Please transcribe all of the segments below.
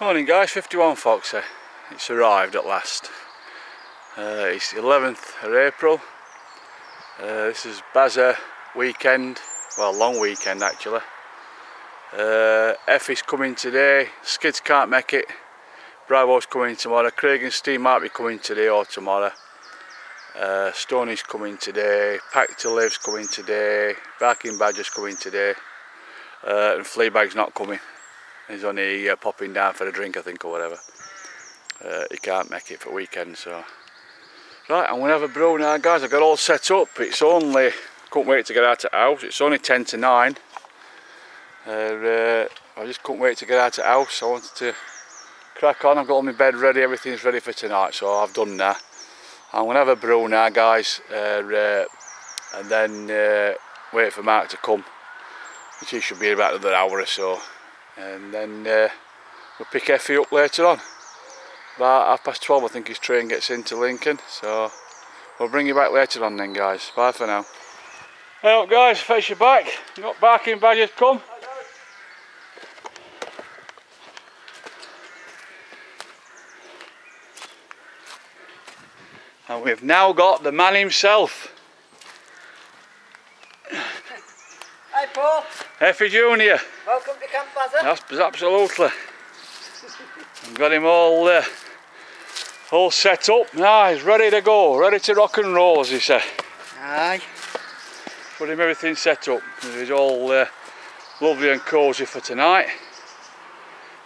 Morning guys, 51 Foxy. It's arrived at last. Uh, it's 11th of April. Uh, this is Bazza weekend, well long weekend actually. Uh, Effy's coming today, Skids can't make it, Bravo's coming tomorrow, Craig and Steve might be coming today or tomorrow. Uh, Stoney's coming today, Pack to Live's coming today, Barking Badger's coming today, uh, and Fleabag's not coming. He's only uh, popping down for a drink I think or whatever. Uh, he can't make it for weekend so. Right, I'm going to have a brew now guys, I've got all set up. It's only, couldn't wait to get out of the house, it's only 10 to 9. Uh, uh, I just couldn't wait to get out of the house, I wanted to crack on, I've got all my bed ready, everything's ready for tonight so I've done that. I'm going to have a brew now guys uh, uh and then uh, wait for Mark to come which he should be about another hour or so and then uh, we'll pick Effy up later on. About half past 12 I think his train gets into Lincoln so we'll bring you back later on then guys. Bye for now. Hey up guys face you back you got barking badgers come. And we've now got the man himself Hi Paul. Effy Junior. Welcome to Camp. That's absolutely. I've got him all uh, all set up now, he's ready to go, ready to rock and roll as he said. Aye. Put him everything set up. He's all uh, lovely and cosy for tonight.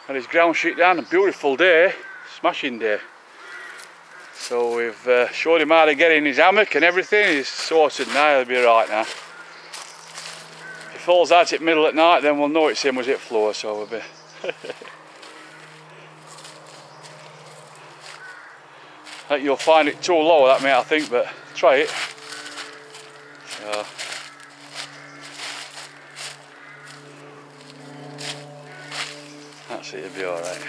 And his ground sheet down, a beautiful day, smashing day. So we've uh, showed him how to get in his hammock and everything, he's sorted now, he'll be right now falls out at middle at night then we'll know it's him as it floors so we'll be I think you'll find it too low that mate I think but try it so. that's it it'll be alright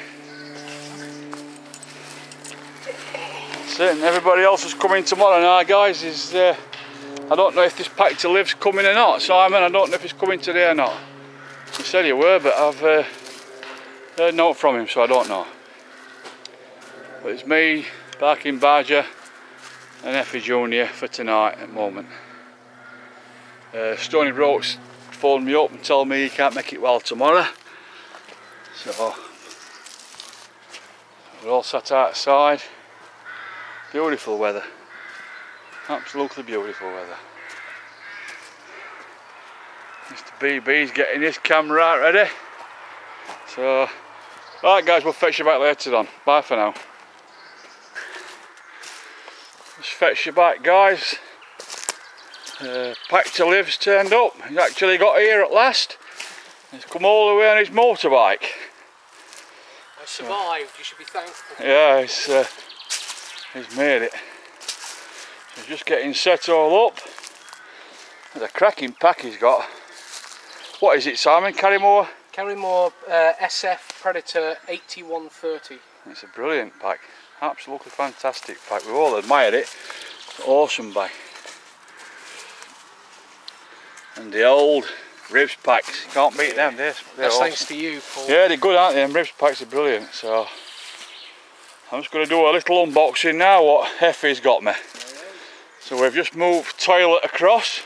that's it and everybody else is coming tomorrow now guys is uh, I don't know if this pack to live's coming or not, Simon. I don't know if he's coming today or not. He said he were, but I've uh, heard note from him, so I don't know. But it's me, Barking Badger, and Effy Junior for tonight at the moment. Uh, Stony Brooks phoned me up and told me he can't make it well tomorrow. So we're all sat outside. Beautiful weather. Absolutely beautiful weather. Mr. BB's getting his camera out ready. So, alright guys, we'll fetch you back later on. Bye for now. Let's fetch you back guys. Uh, Pack to Live's turned up. He's actually got here at last. He's come all the way on his motorbike. I survived, you should be thankful. Yeah, he's, uh, he's made it. Just getting set all up. There's a cracking pack he's got. What is it, Simon? Karrimor? Karrimor uh, SF Predator 8130. It's a brilliant pack. Absolutely fantastic pack. We've all admired it. Awesome bag. And the old ribs packs. Can't beat them. They're, they're That's awesome. thanks to you, Paul. Yeah, they're good, aren't they? And ribs packs are brilliant. So I'm just going to do a little unboxing now. What Effy's got me. So we've just moved toilet across,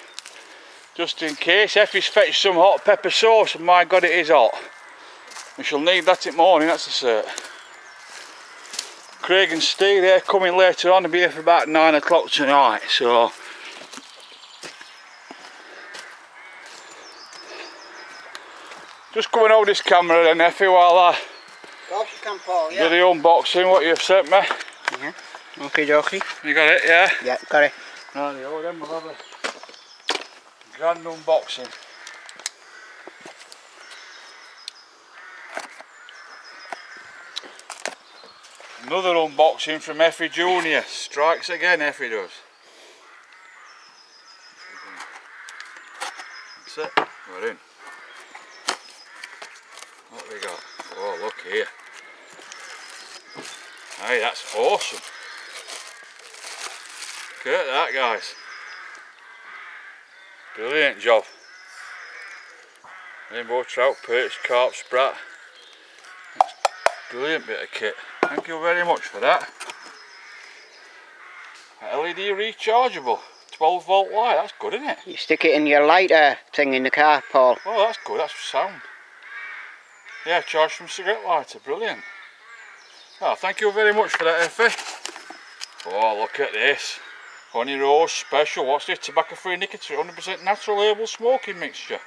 just in case. Effy's fetched some hot pepper sauce, and my God, it is hot. We shall need that in the morning, that's a cert. Craig and Steve, they're coming later on, to be here for about 9 o'clock tonight, so... Just going over this camera then, Effy, while I Of you can, Paul, do the unboxing, what you've sent me. Yeah. Okay, dokie. You got it, yeah? Yeah, got it. Right, oh, then we'll have a grand unboxing. Another unboxing from Effy Junior. Strikes again, Effy does. That's it, we're in. What we got? Oh, look here. Hey, that's awesome. Look at that, guys. Brilliant job. Rainbow trout, perch, carp, sprat. brilliant bit of kit. Thank you very much for that. LED rechargeable, 12 volt light, that's good isn't it? You stick it in your lighter thing in the car, Paul. Oh that's good, that's sound. Yeah, charge from cigarette lighter, brilliant. Oh, thank you very much for that Effy. Oh look at this. Honey Rose Special, what's this? Tobacco free nicotine, 100% natural herbal smoking mixture.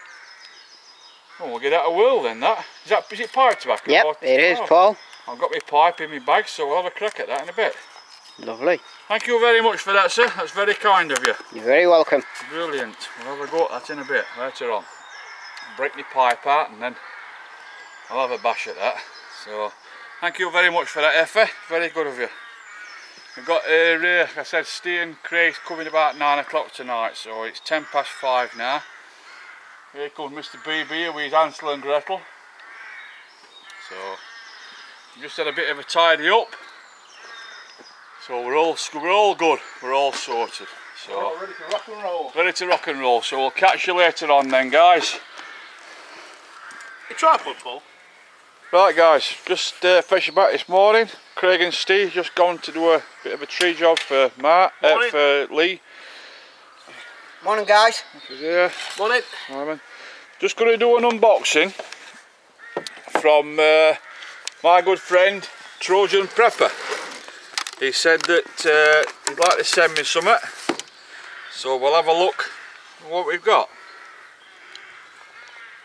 Oh, we'll get that a whirl then that. Is that, is it pipe tobacco? Yep, or- it is, oh, Paul. I've got my pipe in my bag so we'll have a crack at that in a bit. Lovely. Thank you very much for that sir, that's very kind of you. You're very welcome. Brilliant. We'll have a go at that in a bit later on. Break my pipe out and then I'll have a bash at that. So thank you very much for that Effy. Very good of you. We've got uh, like I said Steve and Craig's coming about 9 o'clock tonight so it's 10 past 5 now. Here comes Mr BB with his Hansel and Gretel. So just had a bit of a tidy up. So we're all we're all good. We're all sorted. So ready to rock and roll. ready to rock and roll. So we'll catch you later on then, guys. You tripod, Paul? Right, guys, just uh, fishing back this morning. Craig and Steve just gone to do a bit of a tree job for Mark, uh, for Lee. Morning, guys. He's here. Morning. Just going to do an unboxing from uh, my good friend Trojan Prepper. He said that uh, he'd like to send me something, so we'll have a look at what we've got.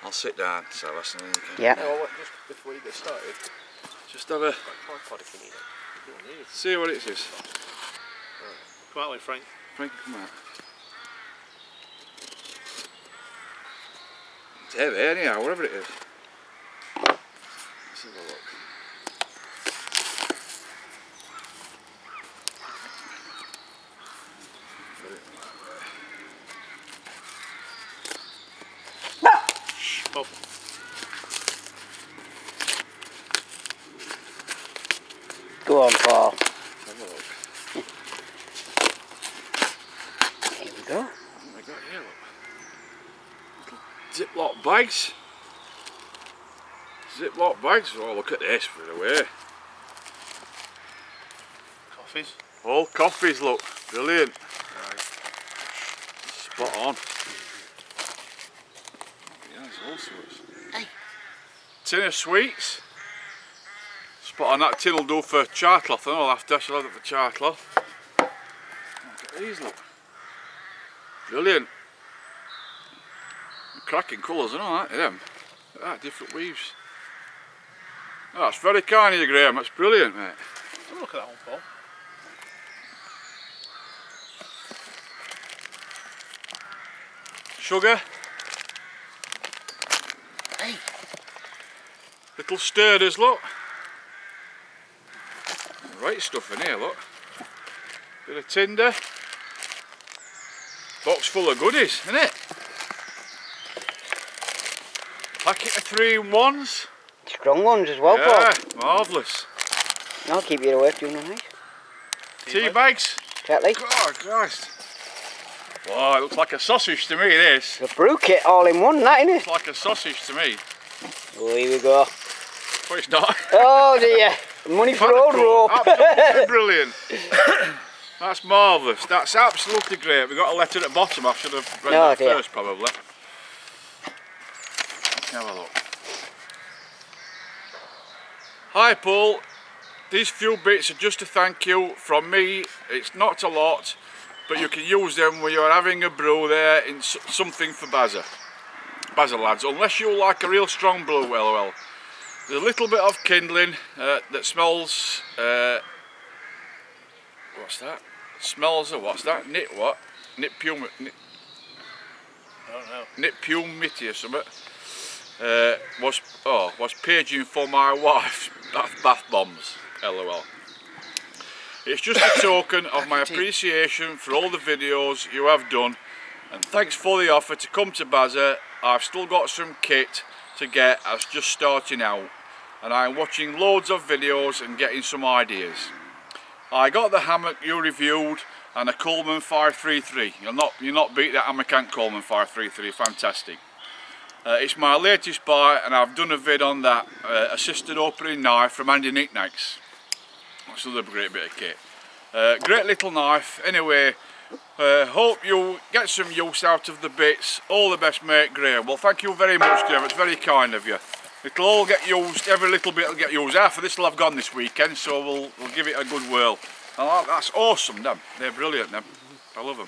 I'll sit down, so that's you can Yeah. No, just before you get started, just have a tripod if you need it. You need it. see what it is. Come out with Frank. Frank, come out. It's heavy anyhow, whatever it is. Let's have a look. Bob. Go on, Paul. Let's have a look. Here we go. Oh my god, here look. Ziploc bags. Ziploc bags. Oh, look at this for the way. Coffees. All coffees look brilliant. Spot on. Yeah, there's all sorts. Hey. Tin of sweets. On that tin will do for char cloth. I know after she'll have it for char cloth. Look at these look. Brilliant. Cracking colours and all that, them. Look at that, different weaves. Oh, that's very kind of you, Graham. That's brilliant, mate. Have a look at that one, Paul. Sugar. Hey. Little stirders, look. Right stuff in here, look. Bit of tinder. Box full of goodies, isn't it? Packet of three in ones. Strong ones as well, yeah, marvellous. I'll keep you awake doing the night. Tea bags. Exactly. God, Christ. Wow, it looks like a sausage to me, this. The brew kit all in one, that innit? Looks like a sausage to me. Oh, here we go. But it's not. Oh dear. Money for old rope. Absolutely brilliant. That's marvellous. That's absolutely great. We got a letter at the bottom. I should have read Oh, that dear. first, probably. Let's have a look. Hi, Paul. These few bits are just a thank you from me. It's not a lot, but you can use them when you're having a brew there in something for Bazza. Bazza lads, unless you like a real strong brew, well, well. There's a little bit of kindling uh, that smells. Uh, what's that? Smells of what's that? Knit what? Knit pum. Knit, I don't know. knit pumity or something. Uh, was oh was paging for my wife bath, bath bombs. LOL. It's just a token of my appreciation for all the videos you have done, and thanks for the offer to come to Bazza. I've still got some kit to get as just starting out, and I'm watching loads of videos and getting some ideas. I got the hammock you reviewed and a Coleman 533. You'll not you'll not beat that Hammerkamp Coleman 533. Fantastic. Uh, it's my latest buy and I've done a vid on that uh, assisted opening knife from Andy Knickknacks. That's another great bit of kit. Uh, great little knife. Anyway, uh, hope you get some use out of the bits. All the best mate Graham. Well thank you very much Graham, it's very kind of you. It'll all get used, every little bit will get used. Half of this will have gone this weekend so we'll, we'll give it a good whirl. Oh, that's awesome them, they're brilliant them. I love them.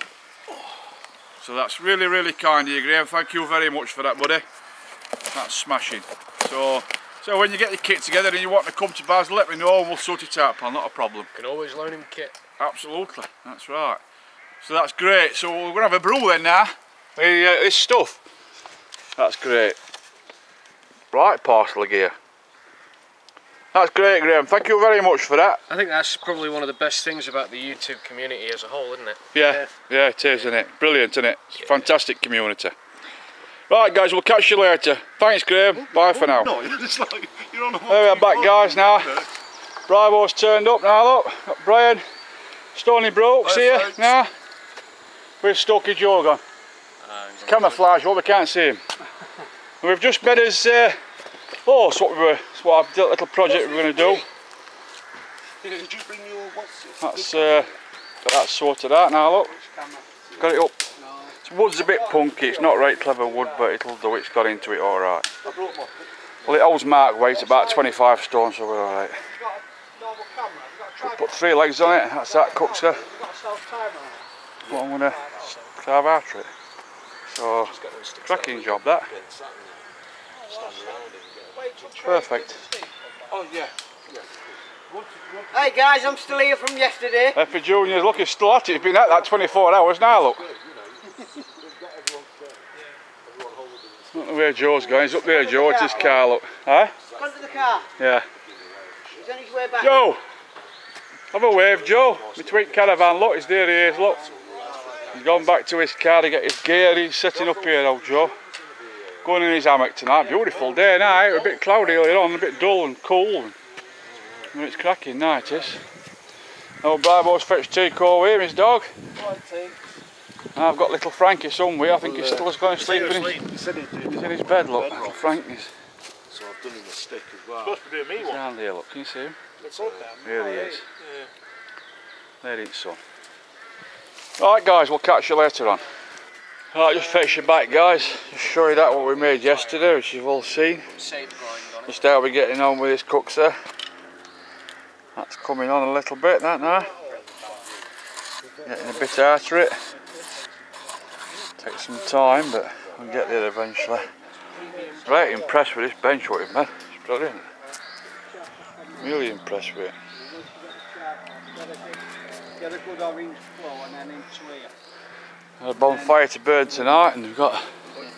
So that's really, really kind of you, Graham. Thank you very much for that, buddy. That's smashing. So, so when you get your kit together and you want to come to Baz, let me know and we'll sort it out, pal. Not a problem. Can always loan him kit. Absolutely. That's right. So that's great. So we're going to have a brew then now. With, uh, this stuff. That's great. Right, parcel of gear. That's great, Graham. Thank you very much for that. I think that's probably one of the best things about the YouTube community as a whole, isn't it? Yeah, yeah, it is, isn't it? Brilliant, isn't it? It's a fantastic community. Right, guys, we'll catch you later. Thanks, Graham. Bye for now. No, you're like, you're on a There we are back, guys, now. Bravo's turned up now, look. Got Brian, Stony Brooks Hi, here folks. now. Where's Stokey Joe gone? It's camouflage, well, we can't see him. We've just met his... uh, oh, it's what we were, it's what our little project we we're going to do. Did you bring your, what's? That's, uh, got that sorted out now, look. Got it up. Wood's a bit punky, it's not right clever wood, but it'll do, it's got into it alright. Well, it holds mark weight, about 25 stone, so we're alright. a a Put three legs on it, that's that a timer. What I'm gonna carve after it. So, cracking job that. Perfect. Oh yeah. Hey guys, I'm still here from yesterday. Effy Junior's look, he's still at it. He's been at that 24 hours now, look. Look where Joe's going. He's up there, Joe. It's his car, look. Huh? Gone to the car. Yeah. He's on his way back. Joe! Have a wave, Joe. My tweet caravan, look, he's there, he is, look. He's gone back to his car to get his gear. He's sitting up here, old Joe. Going in his hammock tonight. Beautiful day now. A bit cloudy earlier on, a bit dull and cool. And it's cracking now, it is. Old Bravo's fetched Tico here, his dog. And I've got little Frankie somewhere. I think he's still going to sleep in his, He said he'd do he's in his bed, look. Little Frank So I've done him a stick as well. Supposed to be doing me one. down there, look. Can you see him? It's up uh, there. There he is. There it's son. Alright guys, we'll catch you later on. Right, just fetch you back guys. Just show you that what we made yesterday, which you've all seen. Save the grind. Just how we're getting on with this kuksa. That's coming on a little bit, that now. Getting a bit after it. Takes some time, but we'll get there eventually. Right impressed with this bench what we've made. It's brilliant. Really impressed with it. Get a good orange flow and then into here. Had a bonfire to burn tonight and we've got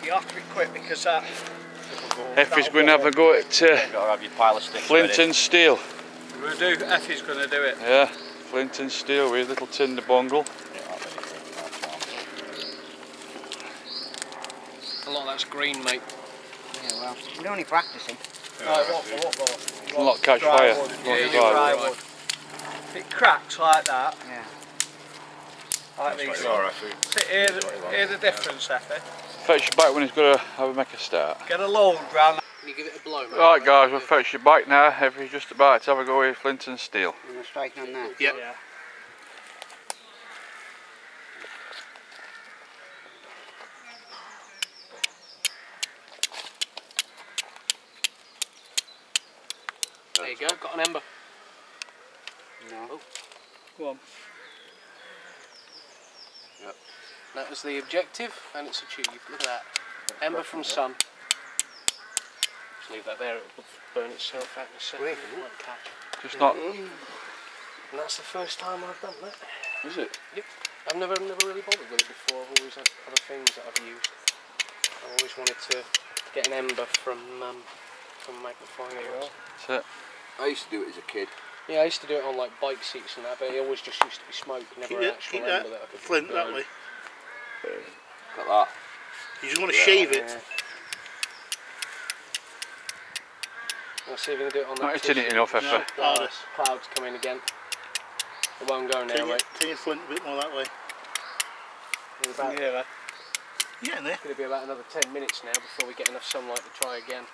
You have to be quick because that. Effy's going to have a go at uh, have pile of flint ready. and steel. We'll do, Effy's going to do it. Yeah, flint and steel with little tinder bungle. A lot of that's green, mate. Yeah, well, we're only practicing. No, it won't, it won't go. Will not catch fire. Dry wood. Yeah, dry right. wood. If it cracks like that, Yeah. Like these. Sorry, See, hear, the, hear the difference, Effy. Fetch your bike when he's going to have a make a start. Get a load round. Can you give it a blow, mate? Right guys, we'll fetch your bike now. Effy's just about to have a go with flint and steel. And we're striking on that. Yeah. There you go, got an ember. No. Go on. That was the objective, and it's achieved. Look at that. Ember from sun. Just leave that there, it'll burn itself out in a second. It won't catch. Just not, And that's the first time I've done that. is it? Yep. I've never never really bothered with it before. I've always had other things that I've used. I've always wanted to get an ember from um, from magnifying glass. That's it. I used to do it as a kid. Yeah, I used to do it on like bike seats and that, but it always just used to be smoke, never Keep an that, actual keep ember that that I could flint that burn. way. Got that. You just want to shave it. Let's see if we can do it on that. Not hitting it tissue. enough, Effy. No. Oh, Harder. clouds coming again. It won't go now, Turn your, mate. turn your flint a bit more that way. About- Yeah, Yeah, in there. It's going to be about another 10 minutes now before we get enough sunlight to try again.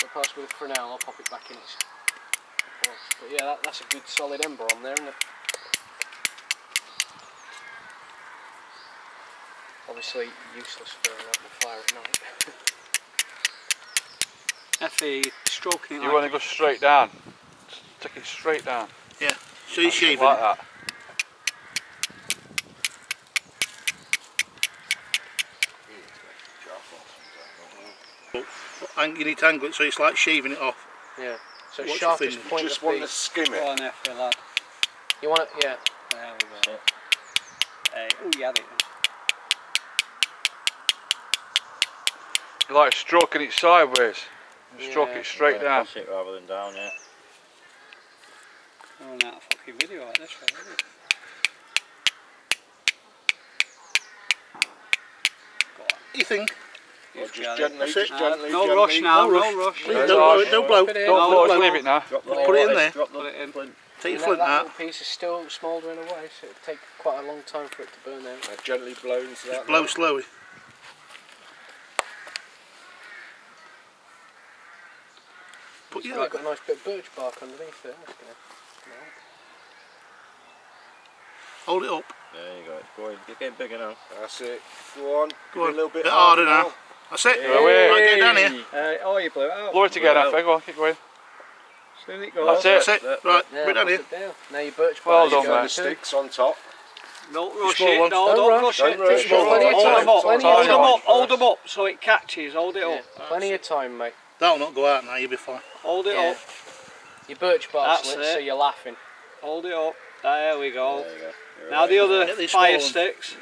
But possibly for now, I'll pop it back in its box. But yeah, that, that's a good solid ember on there, isn't it? Obviously useless for an open fire at night. Effy stroking it You want to go straight down. Take it straight down. Yeah, so he's shaving Like it. that. And you need to angle it so it's like shaving it off. yeah. So What's the sharpest thing? point Just of want the... to skim Go it. on, Effy, lad. You want it? Yeah. There we go. Uh, hey, oh yeah, it. You like stroking it sideways. Stroke it straight down. it rather than down, yeah. Oh, not a fucking video like this, right, is it? Go on. You think? Well, Just just gently, gently, That's just gently. no gently. rush now, No no rush. rush. Yeah, Don't, don't blow. It. Don't No, blow, blow. just leave it now. Drop the Put it in there. Drop the Put it in. flint. Take your flint that, that out. little piece is still smouldering away, so it'll take quite a long time for it to burn out. Uh, gently blow into that. Blow slowly. Put It's your got a nice bit of birch bark underneath there. That's gonna hold it up. There you go. It's going. You're getting bigger now. That's it. Go on. Go Give on. it a little bit, Bit harder now. That's it. Away. Right, get down here. Uh, oh, you blew it out. Blow it again, Effy. Go on, keep going. Soon it goes. That's That's it. it. Right, Yeah, bring it down here. down. Now your birch Well bark done, is going Sticks on top. Don't rush it. No, Don't don't, rush. rush Don't it. rush. Just Plenty hold them up. plenty Hold them up. Hold them up so it catches. Hold it Yeah, up. plenty of time, mate. That'll not go out now, you'll be fine. Hold it Yeah. up. Your birch bark's That's lit, it. so you're laughing. Hold it up. There we go. There you go. Now right. the other fire small ones. sticks.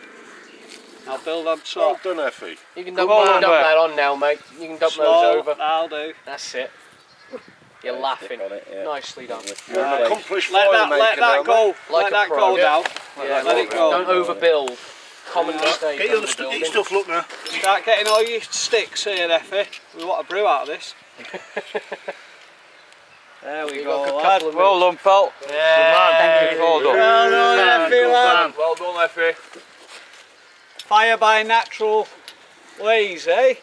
Now build on Well top. done, Effy. You can Come dump, on, dump that on now, mate. You can dump those over. I'll do. That's it. You're Yeah, laughing. on it, yeah. Nicely done. You're an accomplished Let that, let that go. mate. Like let that pro. go Yeah. now. Yeah, let it go. Don't overbuild. Common mistake. Get your, other stu- get your overbuilding. stuff, look now. Start getting all your sticks here, Effy. We want a brew out of this. there we You go, a lad. of Well done, pal. Yeah. Well done. Well done, Effy, lad. Well done, Effy. Fire by natural ways, eh?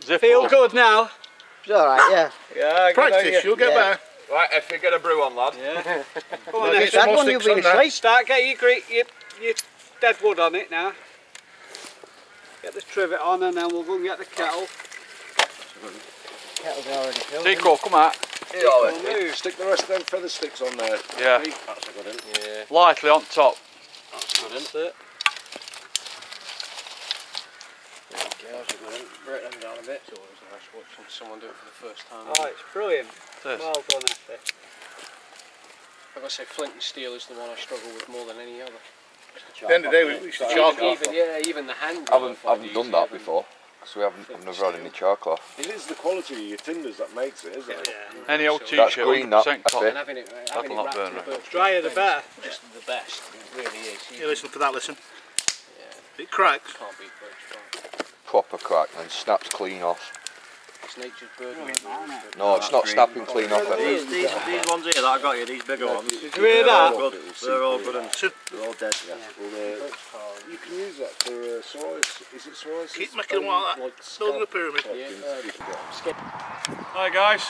Zip Feel up. good now? It's alright, yeah. Yeah, Practice, you. you'll get Yeah. better. Right, Effy, get a brew on, lad. Yeah. Come Well, on, get Effy. some That more one you've sticks been on there. Start getting your, gre- your, your dead wood on it now. Get the trivet on and then we'll go and get the kettle. Kettle's already filled. Tico, come out. Here you are, Cool Effy. move. Stick the rest of them feather sticks on there. Yeah. That's a good one. Yeah. Lightly on top. That's good, isn't it. Break them down a bit. It's always nice watching someone do it for the first time. Oh, it's brilliant. This. Well done, Effy. Like I say, flint and steel is the one I struggle with more than any other. At the end of the day, we- we should Even, charcoal. even, yeah, even the hand. I haven't, I haven't done that before, so we haven't, I've never had any charcoal. It is the quality of your tinders that makes it, isn't it? Yeah. Any old That's t-shirt, green, that, 100% that's cotton. Having it, having it not burn, right? birch Drier the bark better. is Just the best. It really is. Yeah, You listen for that, listen. Yeah. It cracks. can't beat birch bark. Proper crack and snaps clean off. It's nature's bird. No, it's not snapping clean off. These, these, these ones here that I got you, these bigger ones. Did you hear that? They're all good. They're all good and So they're all dead. Well, uh, you can use that for uh, psoriasis. Is it psoriasis? Keep making them like that. Building a pyramid. Yeah, Hi guys,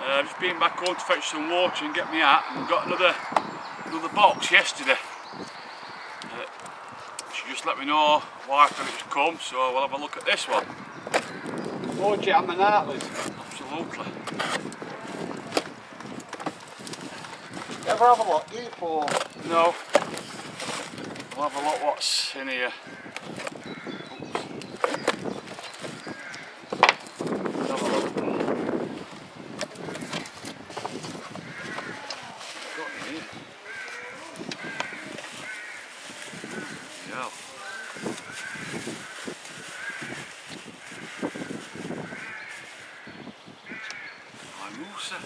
uh, I've just been back home to fetch some water and get me out and got another another box yesterday. She just let me know why that it's come so we'll have a look at this one. More jam and Atlas. Absolutely. Ever have a look here for? No. We'll have a look what's in here. Oops. Have a look. Got in here. Yeah. My Musa.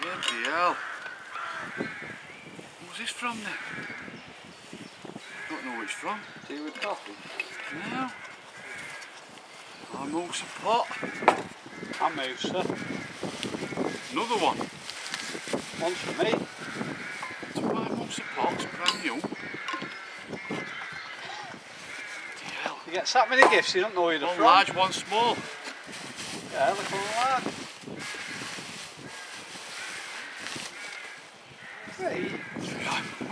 Bloody hell. Who's this from then? Don't know which from. Tea with coffee. No. I'm also pot. I moved, sir. Another one. One's for me. Two I'm also pots, brand new. You get that many gifts, you don't know who they're One from. large, one small. Yeah, look at that. Hey,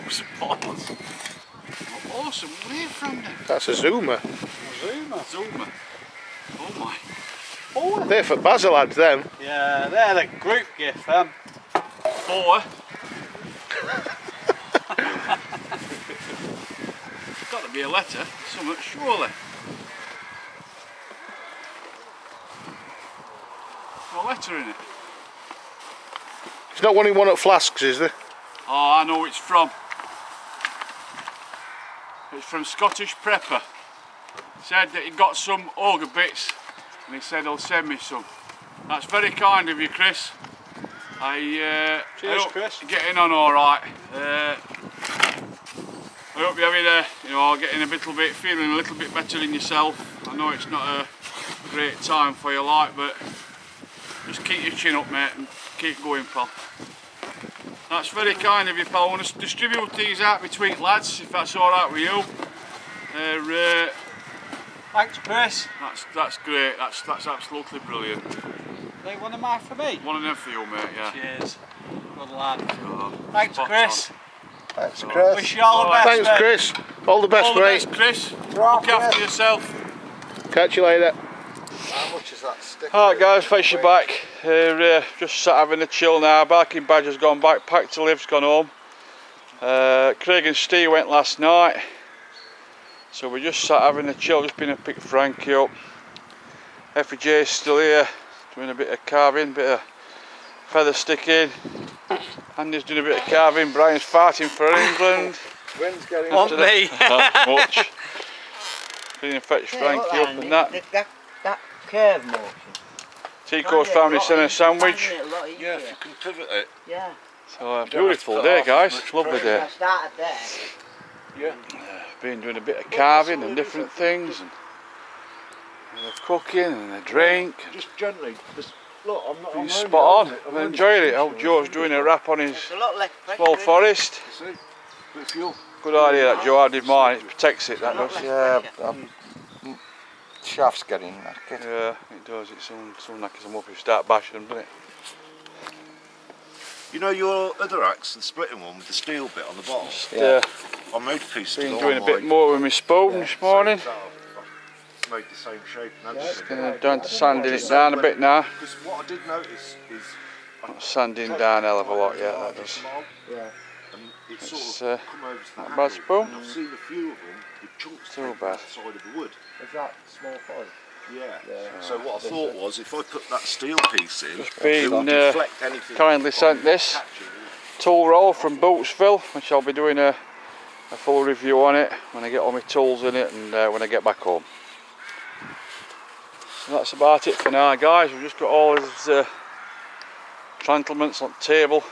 Awesome balls. Awesome. Where from them? A zoomer. Zuma. Zuma. Oh my. Oh, They're for Bazza lads, them. yeah, they're the group gift, them. Four. Got to be a letter, something, surely. A letter in it. It's not one in one at Flasks, is there? Oh, I know it's from. It's from Scottish Prepper. Said that he got some auger bits and he said he'll send me some. That's very kind of you, Chris. I, uh, Cheers, I hope Chris. you're getting on all right. Uh, I hope you're having a, you know, getting a little bit, feeling a little bit better in yourself. I know it's not a great time for your life, but just keep your chin up, mate, and keep going, pal. That's very kind of you, pal. I want to distribute these out between lads, if that's all right with you. Uh, uh, Thanks, Chris. that's that's great. That's that's absolutely brilliant. They want a mark for me. One of them for you, mate. Yeah. Cheers. Good lad. So, Thanks, Chris. Thanks, So- Chris. Wish you all the best. Thanks, mate. Chris. All the best, All the mate. best, Chris. Right, Look after yourself. Catch you later. How much is that stick? Alright guys, fetch your back. We're uh, just sat having a chill now. Barking Badger's gone back, Pack to Live's gone home. Uh, Craig and Steve went last night. So we're just sat having a chill, just been to pick Frankie up. FJ's still here, doing a bit of carving, bit of feather sticking. Andy's doing a bit of carving, Brian's farting for England. Wind's getting Want me? Not much. Been and fetch Frankie up and that. That, that curve motion. Tico's family sent a sandwich. Yeah, if you can pivot it. Yeah. So uh, beautiful day guys, lovely day. I started there. Been doing a bit of carving and different things and a cooking and a drink. Just gently. Just look, I'm not. Been I'm spot on. I'm I'm only- enjoying it. Oh, Joe's doing a wrap on his It's a lot less pressure. small forest. See, bit of fuel. Good idea that Joe. I did mine. It protects it. That A does. Yeah, pressure. Shaft's getting knackered. Yeah, it does. It soon soon knackers them up if you start bashing them, doesn't it? You know your other axe, the splitting one with the steel bit on the bottom? Just, Yeah. uh, I made a piece to been go doing a bit more with my spoon this morning. I've made the same shape and everything. Gonna down to sanding it down a bit now. Because what I did notice is Sanding down hell of a lot. Yeah, that does. Yeah. And it It's, sort of uh, come over to the not handle, bad spoon. and I've seen a few of them with chunks Too taken bad. out the side of the wood. Is that small foil? Yeah. Yeah. So what I thought was if I put that steel piece in, Just it will uh, deflect anything. kindly sent this. catching. tool roll from Bootsville which I'll be doing a, a full review on it when I get all my tools in it and uh, when I get back home. So that's about it for now guys, we've just got all these uh, trantlements on the table.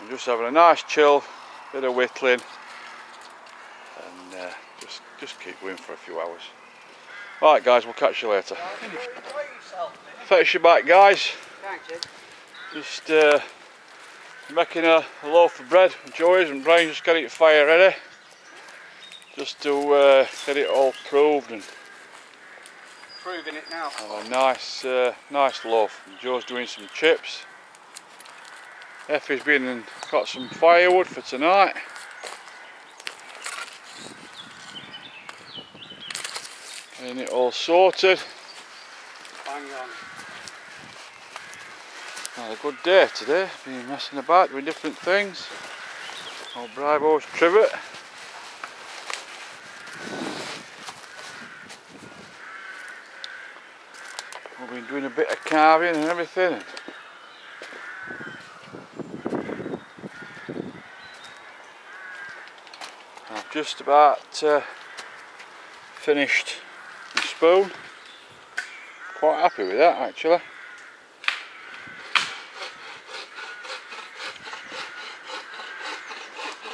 I'm just having a nice chill, bit of whittling and uh, just, just keep going for a few hours. Alright guys, we'll catch you later. Fetch you back guys. Just uh, making a, a loaf of bread Joey's and Brian just getting it fire ready. Just to uh, get it all proved and Proving it now. have a nice uh, nice loaf. Joe's doing some chips. Effy's been and got some firewood for tonight. Getting it all sorted. Bang on. Had a good day today, been messing about with different things. Old Bribo's trivet. We've been doing a bit of carving and everything. I've just about uh, finished the spoon. Quite happy with that actually.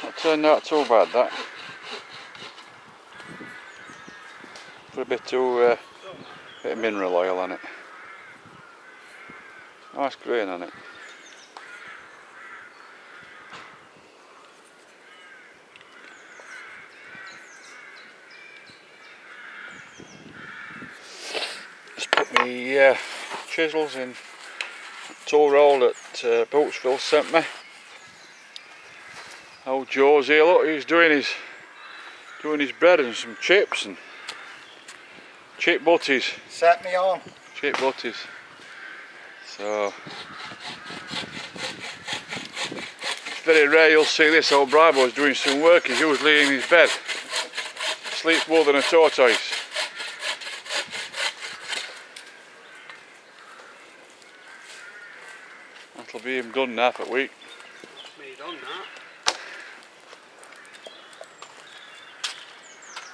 Not turned out too bad that. Put a bit of uh, bit of mineral oil on it. Nice grain on it. Me uh, chisels in tool roll that uh, Bootsville sent me. Old Joe's here, look, he's doing his doing his bread and some chips and chip butties. Set me on. Chip butties. So it's very rare you'll see this old Bribo's doing some work. He's usually in his bed. Sleeps more than a tortoise. That'll be him done now for a week. Me done that.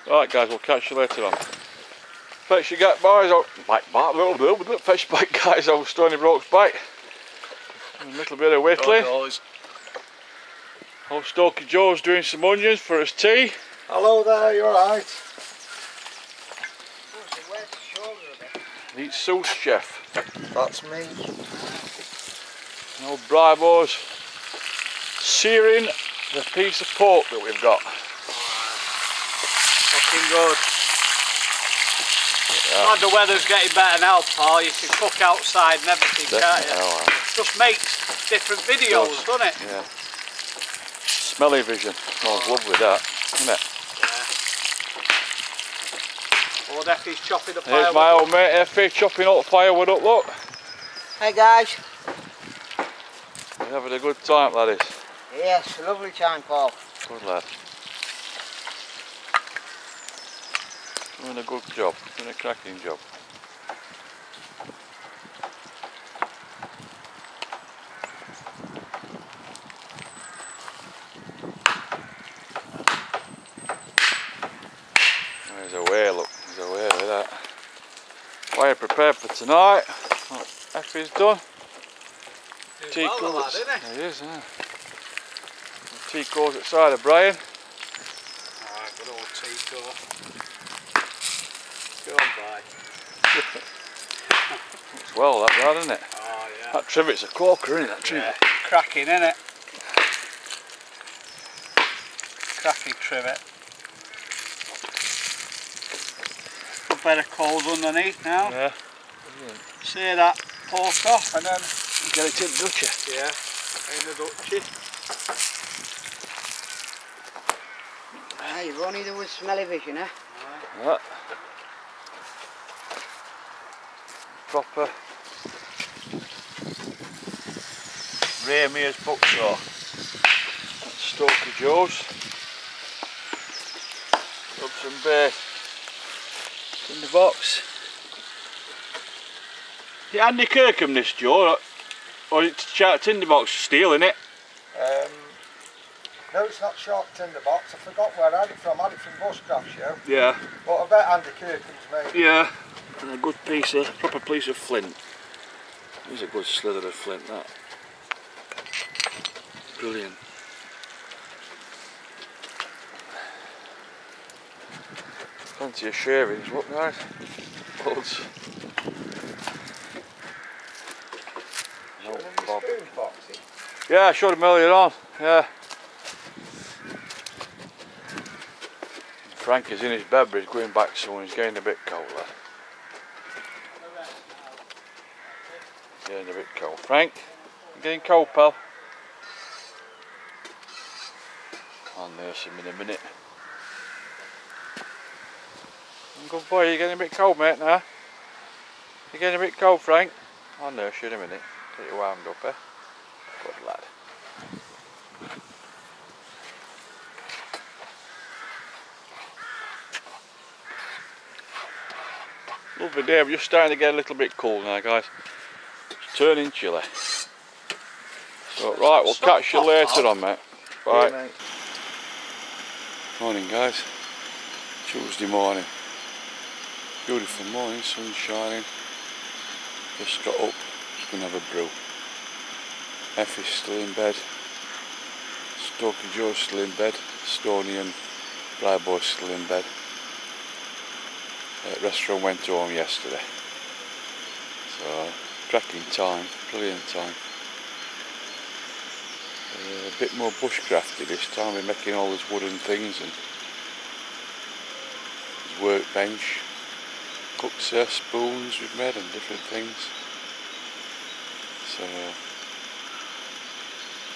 Right guys, we'll catch you later on. Fetch your get boys out back back little bit, little bit fetch back guys out Stony Brook's bike. A little bit of whittling. Old Stokey Joe's doing some onions for his tea. Hello there, You're alright? Eat sauce chef. That's me. And old Bribo's searing the piece of pork that we've got. Fucking good. Glad the weather's getting better now, Paul. You can cook outside and everything, can't you? Oh, Just makes different videos, Does. doesn't it? yeah. Smelly vision. Oh, lovely that, isn't it? Old Effy's chopping the Here's firewood. my old mate Effy chopping up the firewood up, look. Hey guys. Having a good time, laddies. Yes, lovely time, Paul. Good lad. Doing a good job, doing a cracking job. There's a whale, look, there's a whale with that. Fire prepared for tonight. Effy's done. Tea well, lad, covers. isn't he? It is, yeah. Tea covers outside of Brian. Ah, good old Tico. Go on, bye. It's well that bad, isn't it? Oh, yeah. That trivet's a corker, isn't it? That trivet? yeah. Cracking, it? Cracking trivet. Put better coals underneath now. Yeah. Sear that pork off and then, Get it in, don't you? yeah, in the dutchie. Hey, Ronnie, there was smelly vision, eh? Yeah. Proper. Ray Mears booksaw. That's Stokey Joe's. Hudson Bay. In the box. Is it Andy Kirkham this, Joe? Or it Shark Tinderbox steel, innit? Um, no, it's not Shark Tinderbox. I forgot where I had it from. I had it from Bushcraft Show. Yeah. But I bet Andy Kirkham's made. Yeah. And a good piece of, proper piece of flint. There's a good slither of flint, that. Brilliant. Plenty of shavings, what guys. Loads. No bob. Spoon boxing. Yeah, I showed him earlier on. Yeah. Frank is in his bed, but he's going back soon. He's getting a bit cold. lad. Getting a bit cold. Frank, you getting cold, pal? I'll nurse him in a minute. Good boy, you're getting a bit cold, mate, now. You're getting a bit cold, Frank. I'll nurse you in a minute. Get you warmed up, eh? Good lad. Lovely day, we're just starting to get a little bit cool now, guys. It's turning chilly. So, right, we'll catch you later on, mate. Bye. Morning, guys. Tuesday morning. Beautiful morning, sun shining. Just got up, just gonna have a brew. Effy's still in bed. Stokey Joe's still in bed. Stony and Bribo's still in bed. Uh, restaurant went home yesterday. So, cracking time, brilliant time. Uh, a bit more bushcrafty this time, we're making all these wooden things and his workbench. cooked uh, spoons we've made and different things. So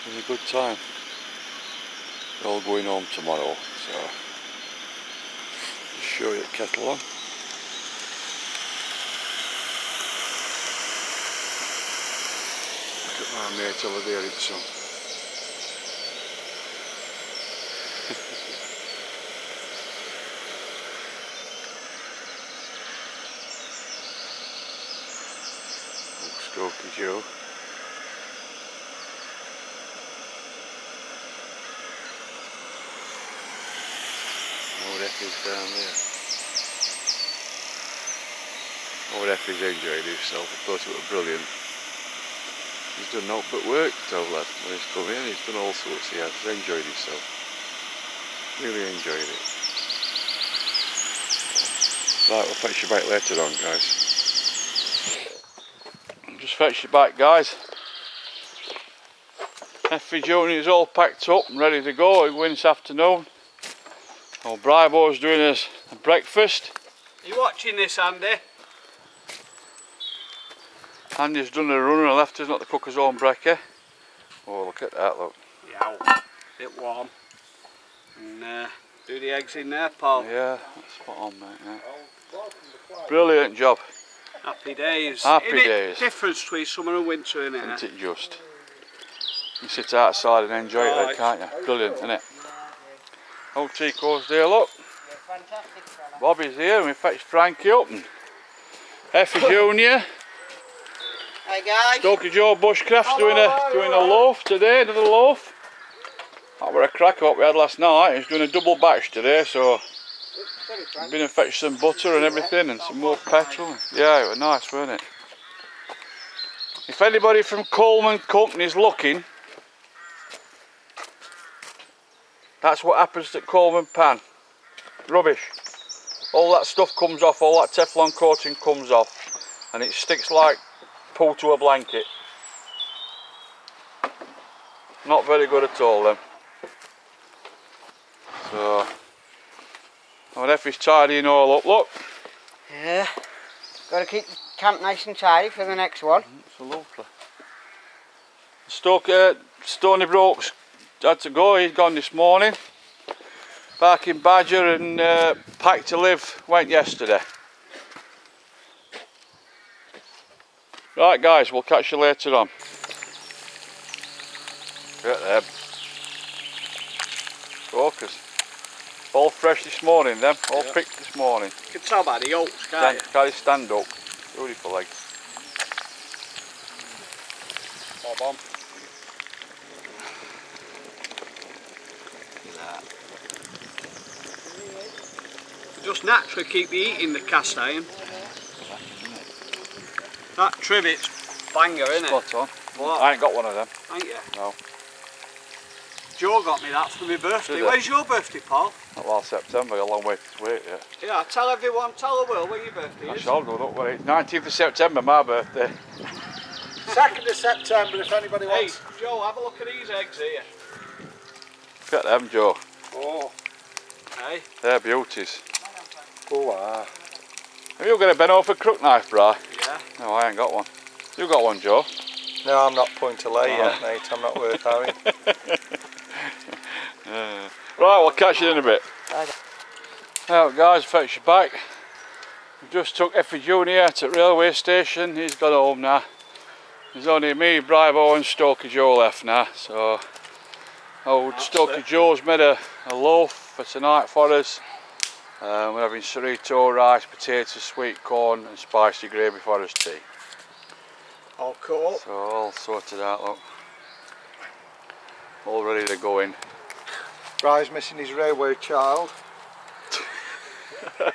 was a good time. We're all going home tomorrow, so just show you the kettle on. Look at my mate over there in sun. Old Joe. Effy's down there. Oh, Old Effy's enjoyed himself. I thought it was brilliant. He's done naught but work, told lad. When he's come in, he's done all sorts. He has enjoyed himself. Really enjoyed it. Right, we'll fetch you back later on, guys. Just fetch you back, guys. Effy Junior's all packed up and ready to go. Going this afternoon. Old Bribo's doing his a breakfast. You watching this, Andy? Andy's done a runner and left us not to cook his own brekkie. Oh, look at that, look. Yeah, bit warm. And uh, do the eggs in there, Paul. Yeah, that's spot on, mate. Yeah. Brilliant job, Happy days. Happy Innit? days. Difference between summer and winter, innit? isn't it just? You sit outside and enjoy it then, Right. can't you? Brilliant, isn't it? Old Tico's there, look. You're fantastic, fella. Bobby's here and we fetched Frankie up and Effy Junior. Hey guys. Stokey Joe Bushcraft's doing a doing a loaf today, another loaf. That were a crack up we had last night. He's doing a double batch today, so I've been and fetched some butter and everything and some more petrol. Yeah, it was nice, weren't it? If anybody from Coleman Company's looking, that's what happens to Coleman pan. Rubbish. All that stuff comes off, all that Teflon coating comes off, and it sticks like pull to a blanket. Not very good at all then. So, oh, Effy's tidying all up, look. Yeah. Got to keep the camp nice and tidy for the next one. It's lovely. Stoke, uh, Stony Brook's had to go, he's gone this morning. Barking Badger and uh, Pack to Live went yesterday. Right guys, we'll catch you later on. Get them. Focus. All fresh this morning them, all Yeah. picked this morning. You can tell by the oats, can't Stand, you? stand up? Beautiful legs. Bob on. Just naturally keep eating the cast iron. That trivet's banger, isn't it? Spot on. What? I ain't got one of them. Ain't you? No. Joe got me that for my birthday. Where's your birthday, Paul? Not while September, a long way to wait yet. Yeah, tell everyone, tell the world when your birthday I is. shall go, don't worry. 19th of September, my birthday. 2nd of September if anybody wants. Hey, wants. Joe, have a look at these eggs here. Look at them, Joe. Oh. Hey, They're beauties. Oh, ah. Have you got a Ben Orford crook knife, Bri? yeah. No, I ain't got one. You got one, Joe? No, I'm not point to lay Oh. yet, mate. I'm not worth having. Uh, right, we'll catch you in a bit. Now, guys, fetch you back. We just took Effy Junior to the railway station. He's gone home now. There's only me, Bribo, and Stokey Joe left now. So, old That's Stokey it. Joe's made a, a loaf for tonight for us. Um, we're having Cerrito rice, potatoes, sweet corn, and spicy gravy for us tea. All up. So all sorted out, look. All ready to go in. Bry's missing his railway child.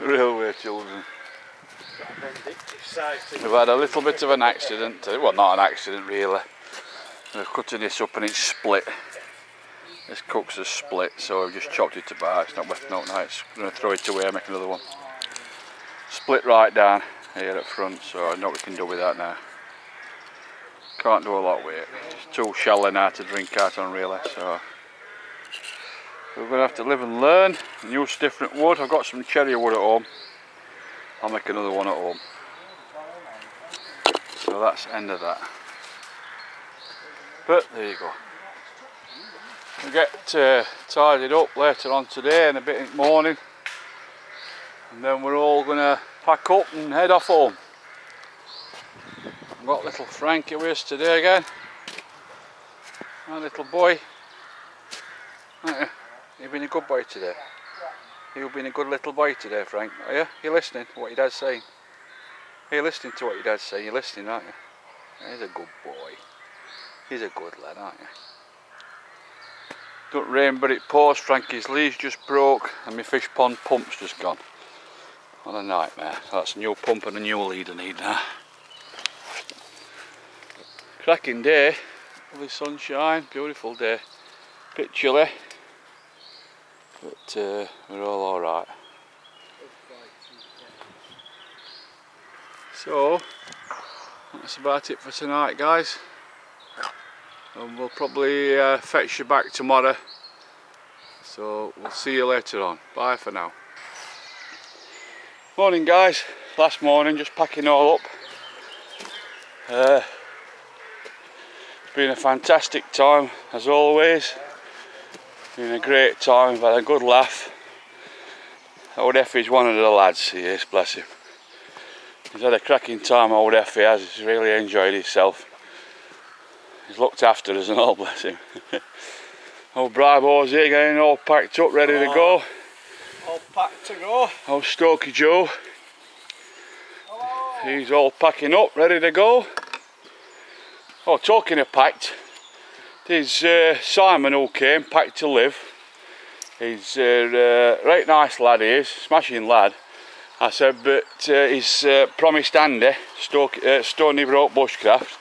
Railway children. We've had a little bit of an accident. Well, not an accident really. We're cutting this up and it's split. This kuksa is split, so I've just chopped it to bits. It's not worth noting now. It's going to throw it away and make another one. Split right down here at front, so I know what we can do with that now. Can't do a lot with it. It's too shallow now to drink out on really, so We're going to have to live and learn and use different wood. I've got some cherry wood at home. I'll make another one at home. So that's end of that. But there you go. We'll get uh, tidied up later on today and a bit in the morning. And then we're all going to pack up and head off home. I've got little Frankie with us today again. My little boy. You've been a good boy today. You've been a good little boy today, Frank. Are you? You listening to what your dad's saying? Are you listening to what your dad's saying? You're listening, aren't you? He's a good boy. He's a good lad, aren't you? Rain but it pours. Frankie's leaves just broke and my fish pond pump's just gone. What a nightmare. So That's a new pump and a new lead I need now. Cracking day. Lovely sunshine, beautiful day. Bit chilly, but uh, we're all alright. So, that's about it for tonight guys. And we'll probably uh, fetch you back tomorrow. So we'll see you later on. Bye for now. Morning guys, last morning just packing all up. Uh, it's been a fantastic time as always. Been a great time, had a good laugh. Old Effy's one of the lads, he is, bless him. He's had a cracking time, old Effy has, he's really enjoyed himself. He's looked after us and all, bless him. old Bribo's here getting all packed up, ready to go. All packed to go. Old Stokey Joe. He's all packing up, ready to go. Oh, talking of packed, there's uh, Simon who came, packed to live. He's a uh, right nice lad he is, smashing lad. I said, but uh, he's uh, promised Andy, Stoke, uh, Stony Brook Bushcraft,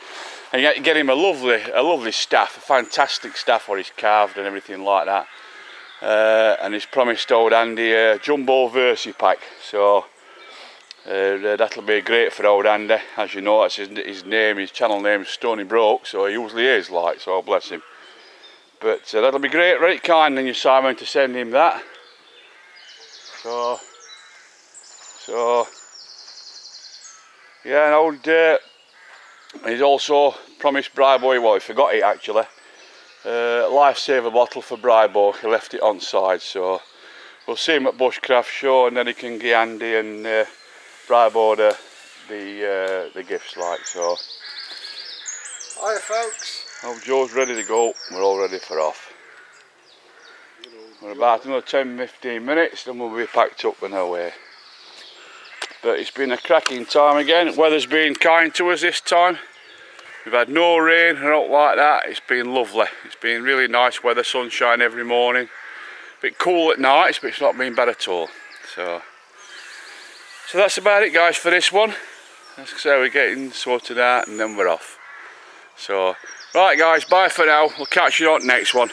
and get, get him a lovely, a lovely staff, a fantastic staff where he's carved and everything like that. Uh, and he's promised old Andy a jumbo Versipack, so uh, that'll be great for old Andy. As you know, that's his, his name, his channel name is Stony Brook, so he usually is like, so bless him. But uh, that'll be great, right kind in you Simon to send him that. So, so, yeah, and old, he's also promised Bryboy, well he forgot it actually, uh, lifesaver bottle for Brybo, he left it on side, so we'll see him at Bushcraft show and then he can get Andy and uh, Brybo the, the, uh, the gifts like, so. Hiya folks. Oh, Joe's ready to go. We're all ready for off. We're about another 10-15 minutes, then we'll be packed up and away. But it's been a cracking time again. Weather's been kind to us this time. We've had no rain not like that. It's been lovely. It's been really nice weather, sunshine every morning. bit cool at nights, but it's not been bad at all. So, so that's about it, guys, for this one. That's how we're getting sorted out, and then we're off. So, right, guys, bye for now. We'll catch you on next one.